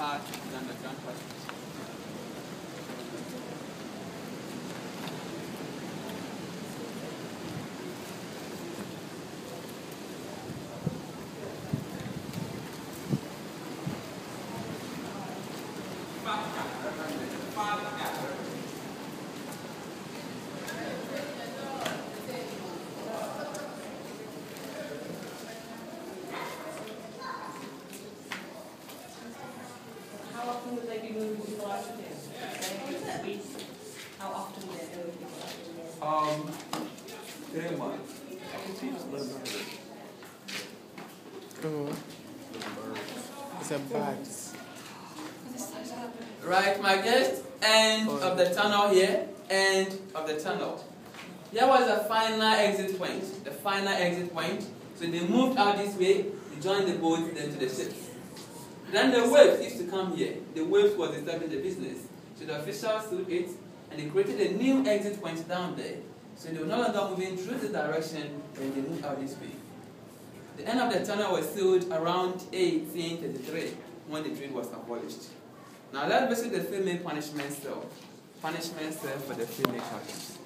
part the underground passage. How often would they be moving people out of here? Every week? How often would they move people out of here? Um, three months. Oh. It's a bat. Right, my guest, end of the tunnel here, end of the tunnel. Here was the final exit point, the final exit point. So they moved out this way, they joined the boat, then to the ships. Then the waves used to come here. The waves was disturbing the business. So the officials took it and they created a new exit point down there. So they were no longer moving through this direction when they moved out this way. The end of the tunnel was sealed around 1833 when the trade was abolished. Now let's visit the female punishment cell. Punishment cell uh, for the female captives.